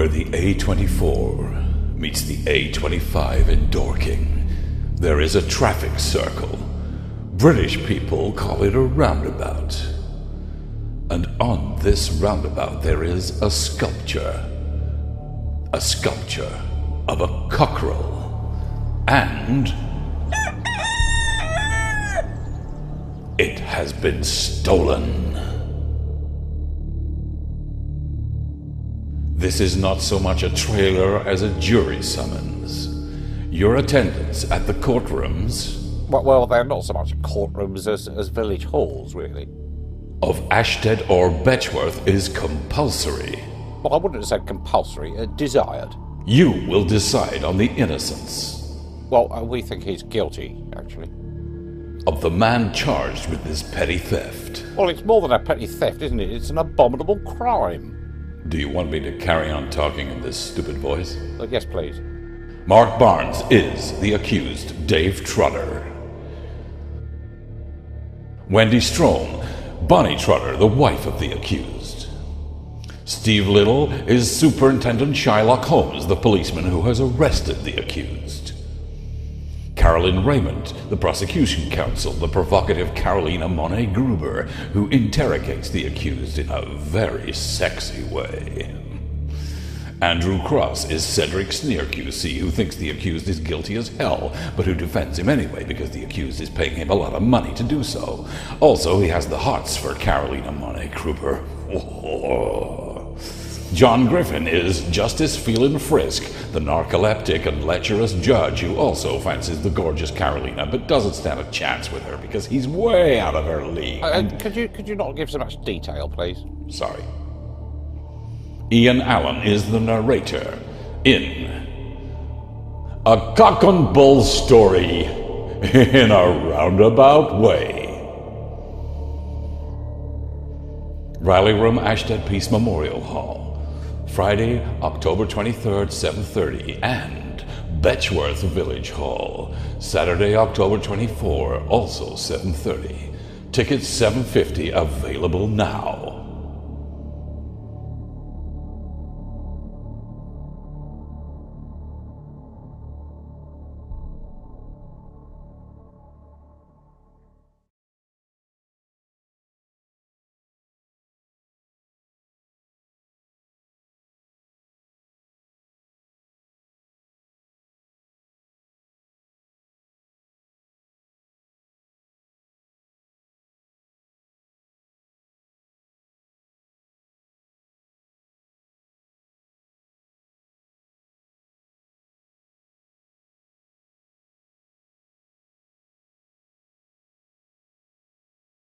Where the A24 meets the A25 in Dorking, there is a traffic circle. British people call it a roundabout. And on this roundabout there is a sculpture. A sculpture of a cockerel. And. It has been stolen. This is not so much a trailer as a jury summons. Your attendance at the courtrooms Well, well they're not so much courtrooms as, as village halls, really. of Ashtead or Betchworth is compulsory. Well, I wouldn't have said compulsory, uh, desired. You will decide on the innocence Well, uh, we think he's guilty, actually. of the man charged with this petty theft. Well, it's more than a petty theft, isn't it? It's an abominable crime. Do you want me to carry on talking in this stupid voice? Uh, yes, please. Mark Barnes is the accused, Dave Trotter. Wendy Strome, Bonnie Trotter, the wife of the accused. Steve Little is Superintendent Shylock Holmes, the policeman who has arrested the accused. Carolyn Raymond, the prosecution counsel, the provocative Carolina Monet Gruber, who interrogates the accused in a very sexy way. Andrew Cross is Cedric Sneer QC, who thinks the accused is guilty as hell, but who defends him anyway because the accused is paying him a lot of money to do so. Also, he has the hots for Carolina Monet Gruber. John Griffin is Justice Phelan Frisk, the narcoleptic and lecherous judge who also fancies the gorgeous Carolina, but doesn't stand a chance with her because he's way out of her league. Uh, could you could you not give so much detail, please? Sorry. Ian Allen is the narrator in A Cock and Bull Story in a Roundabout Way. Rally Room, Ashtead Peace Memorial Hall. Friday, October 23rd, 7.30, and Betchworth Village Hall. Saturday, October 24, also 7.30. Tickets 7.50 available now.